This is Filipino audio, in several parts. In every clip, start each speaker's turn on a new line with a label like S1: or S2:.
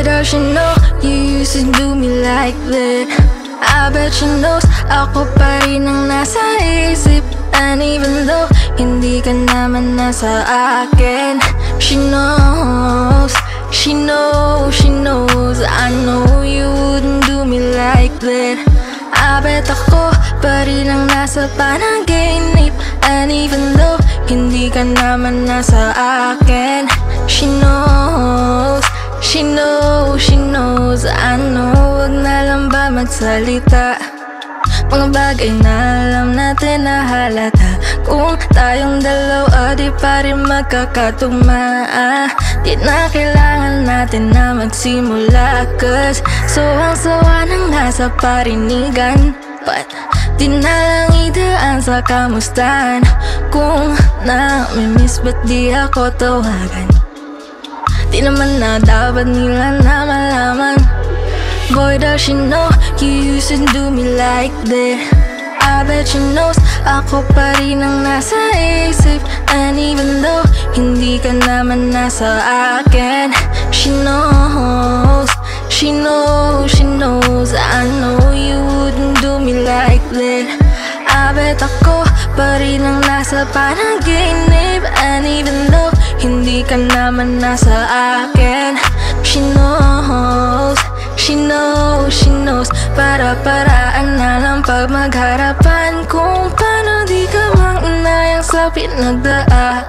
S1: Boy, does she know you used to do me like that I bet she knows ako pa rin ang nasa isip And even though hindi ka naman nasa akin She knows, she knows, she knows. I know you wouldn't do me like that I bet ako pa rin ang nasa panaginip And even though hindi ka naman nasa akin She knows, she knows, magsalita. Mga bagay na alam natin na halata. Kung tayong dalawa di pa rin magkakatugma. Di na kailangan natin na magsimula. Cause sawang-sawa nang nasa parinigan. But di na lang idaan sa kamustahan? Kung na-miss ba't di ako tawagan? Di naman na dapat nila na malaman Boy, does she know you used to do me like that I bet she knows ako pa rin ang nasa isip. And even though hindi ka naman nasa akin She knows, she knows, she knows. I know you wouldn't do me like that I bet ako pa rin ang nasa panaginip. And even though hindi ka naman nasa akin She knows She knows, she knows. Para-paraan na lang pag magharapan. Kung paano di ka mang inayang sa pinagdaa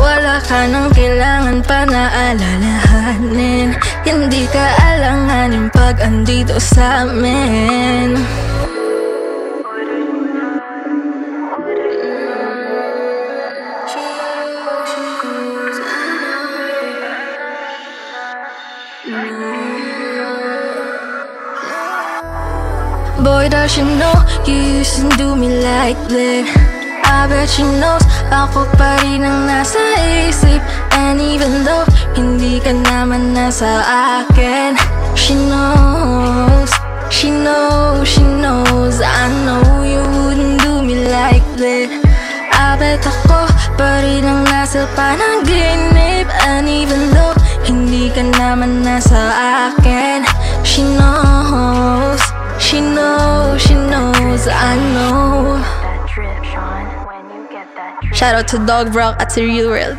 S1: Wala ka nang kailangan pa na alalahanin. Hindi ka alanganin pag andito sa amin Boy, does she know you used to do me like that I bet she knows ako pa rin ang nasa isip And even though hindi ka naman nasa akin She knows, she knows, she knows. I know you wouldn't do me like that I bet ako pa rin ang nasa panaginip And even though hindi ka naman nasa akin She knows, she knows, she knows I know
S2: That drip, Sean. When you get that drip.
S1: Shout out to Dog Brock at the Real World